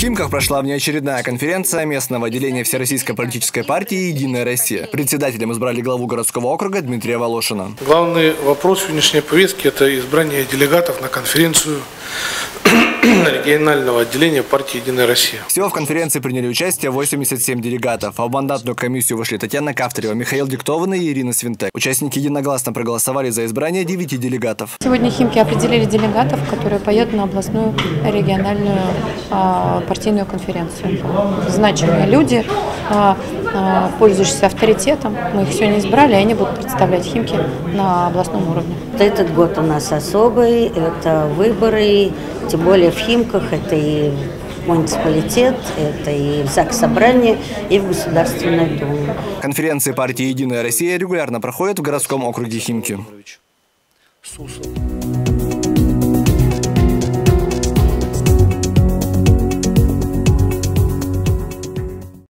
Химках прошла внеочередная конференция местного отделения Всероссийской политической партии «Единая Россия». Председателем избрали главу городского округа Дмитрия Волошина. Главный вопрос сегодняшней повестки – это избрание делегатов на конференцию регионального отделения партии «Единая Россия». Всего в конференции приняли участие 87 делегатов, а в мандатную комиссию вошли Татьяна Кавтарева, Михаил Диктованный и Ирина Свинтек. Участники единогласно проголосовали за избрание 9 делегатов. Сегодня Химки определили делегатов, которые поедут на областную региональную а, партийную конференцию. Значимые люди, а, пользующиеся авторитетом. Мы их сегодня избрали, и они будут представлять Химки на областном уровне. Этот год у нас особый, это выборы, тем более в Химках, это и муниципалитет, это и в ЗАГС собрание, и в Государственную Думу. Конференции партии «Единая Россия» регулярно проходят в городском округе Химки. Сусов.